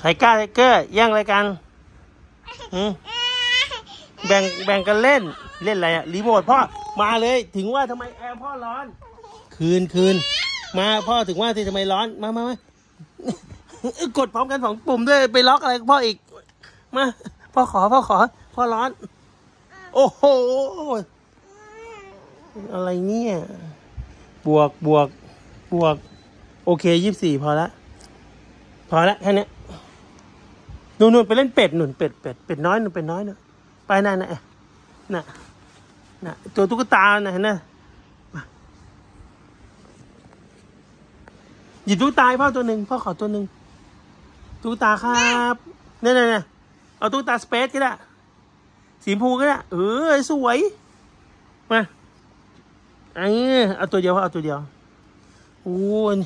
ไทก้าไทเกอร์แย่งอะไรกันหืมแบ่งแบ่งกันเล่นเล่นอะไรอะรีโมทพ่อมาเลยถึงว่าทำไมแอร์พ่อร้อน คืนคืนมาพ่อถึงว่าที่ทำไมร้อนมามามากดพร้อมกันสองปุ่มด้วยไปล็อกอะไรกับพ่ออีกมาพ่อขอพ่อขอ พ่อร้อน โอ้โหอะไรเนี่ย บวกบวกบวก โอเคยี่สิบสี่พอละ พอละแค่เนี้ย นู่นนู่นไปเล่นเป็ดหนุนเป็ดเป็ดเป็ดน้อยหนุนเป็ดน้อยหนุนไปนั่นน่ะน่ะน่ะตัวตุ๊กตาน่ะเห็นไหมมาหยิบตุ๊กตาให้พ่อตัวหนึ่งพ่อขอตัวหนึ่งตุ๊กตาครับเนี่ยเนี่ยเนี่ยเอาตุ๊กตาสเปซก็ได้สีชมพูก็ได้เออสวยมาอันนี้เอาตัวเดียวพ่อเอาตัวเดียวโอ้ย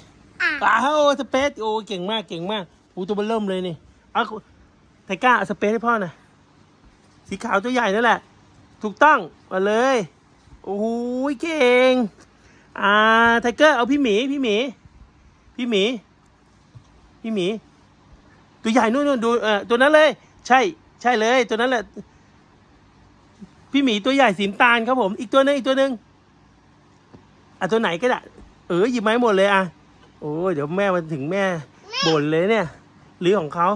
อ้าวสเปซโอ้เก่งมากเก่งมากโอ้ตัวเบนเริ่มเลยนี่เอา ไทก้าเอาสเปซให้พ่อหน่อยสีขาวตัวใหญ่นั่นแหละ ถูกต้องมาเลย โอ้โหเก่ง อ่าไทเกอร์เอาพี่หมีพี่หมีพี่หมีพี่หมี ตัวใหญ่นู่นนู่นดูเออตัวนั้นเลย ใช่ ใช่เลย ตัวนั้นแหละ พี่หมีตัวใหญ่สีตาลครับผม อีกตัวหนึงอีกตัวหนึงอะตัวไหนก็ได้เออหยิบไม้หมดเลยอะโอ้ยเดี๋ยวแม่มาถึงแม่บ่นเลยเนี่ย หรือของเขา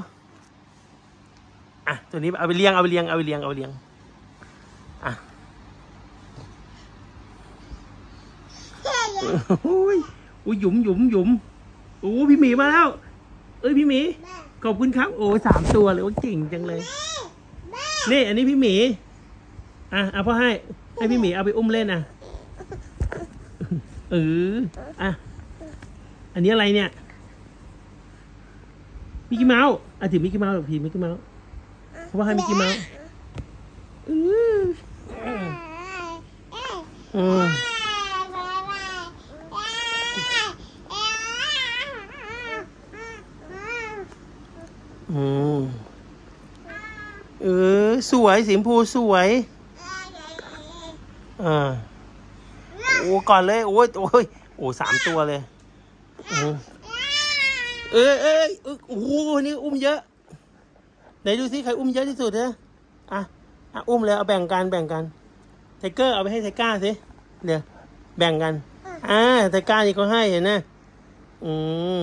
อะตัวนี้เอาไปเลี้ยงเอาไปเลี้ยงเอาไปเลี้ยงเอาไปเลี้ยงอะโอ้ยโอ้ยหยุมหยุมหยุมโอ้พี่หมีมาแล้ว เอ้ยพี่หมีขอบคุณครับโอ้สามตัวเลยโอ้เก่งจังเลยนี่อันนี้พี่หมีอะเอาพ่อให้ให้พี่หมีเอาไปอุ้มเล่นอะเอออะอันนี้อะไรเนี่ยมิกกี้เมาส์อะถือมิกกี้เมาส์หรอพีมิกกี้เมาส์ เพราะว่าให้มิกกี้เมาส์อืออืมอืมเออ สวยสีชมพูสวยอ่าโอ้ก่อนเลย โอ้ยโอ้ยโอ้สามตัวเลยอืมเอ้ยเอ้ยเอ้ยโอ้โหนี่อุ้มเยอะไห นดูซิใครอุ้มเยอะที่สุดนะอะอะอุ้มเลยเอาแบ่งกันแบ่งกันไทเกอร์เอาไปให้ไทก้าสิเดี๋ยวแบ่งกันอ่าไทก้านี่ก็ให้เห็นนะอืม